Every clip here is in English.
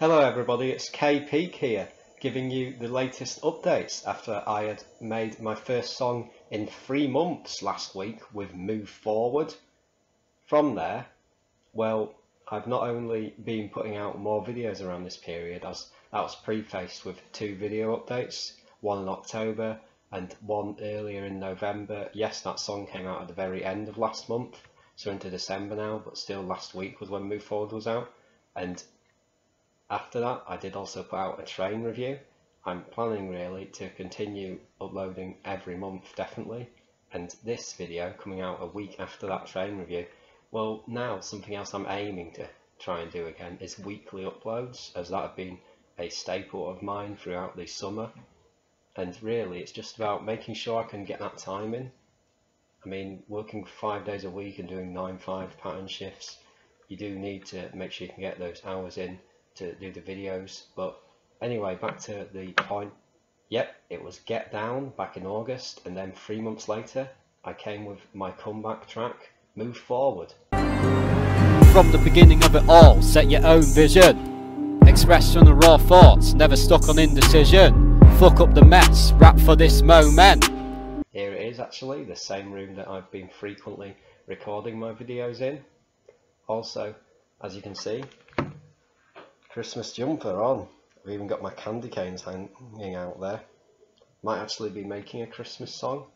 Hello everybody, it's K Peake here, giving you the latest updates after I had made my first song in three months last week with Move Forward. From there, well, I've not only been putting out more videos around this period, as that was prefaced with two video updates, one in October and one earlier in November. Yes, that song came out at the very end of last month, so into December now, but still last week was when Move Forward was out. And after that, I did also put out a train review. I'm planning really to continue uploading every month, definitely. And this video coming out a week after that train review. Well, now something else I'm aiming to try and do again is weekly uploads, as that have been a staple of mine throughout the summer. And really, it's just about making sure I can get that time in. I mean, working five days a week and doing 9-5 pattern shifts, you do need to make sure you can get those hours in to do the videos. But anyway, back to the point. Yep, it was Get Down back in August, and then three months later, I came with my comeback track, Move Forward. From the beginning of it all, set your own vision. Express from the raw thoughts, never stuck on indecision. Fuck up the mess, rap for this moment. Here it is actually, the same room that I've been frequently recording my videos in. Also, as you can see, Christmas jumper on. I've even got my candy canes hanging out there. Might actually be making a Christmas song.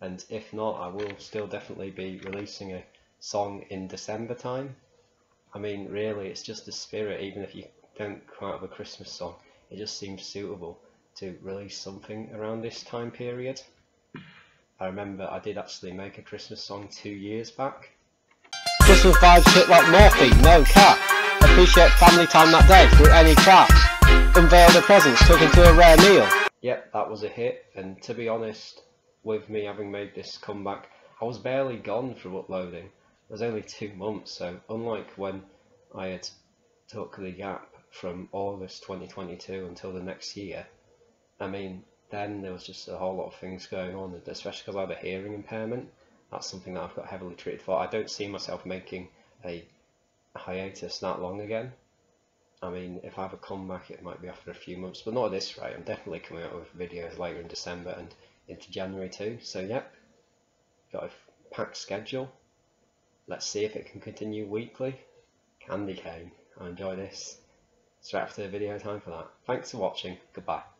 And if not, I will still definitely be releasing a song in December time. I mean, really, it's just the spirit, even if you don't quite have a Christmas song, it just seems suitable to release something around this time period. I remember I did actually make a Christmas song two years back. Christmas vibes hit like morphine, no cap. Appreciate family time that day through any crap. Unveil the presents, took into a rare meal. Yep, that was a hit, and to be honest, with me having made this comeback, I was barely gone through uploading. It was only two months, so unlike when I had took the gap from August 2022 until the next year, I mean, then there was just a whole lot of things going on, especially because I had a hearing impairment. That's something that I've got heavily treated for. I don't see myself making a hiatus that long again. I mean, if I have a comeback, it might be after a few months, but not this rate. I'm definitely coming out with videos later in December and into January too. So, yep, got a packed schedule. Let's see if it can continue weekly. Candy cane. I enjoy this. Straight after the video time for that. Thanks for watching. Goodbye.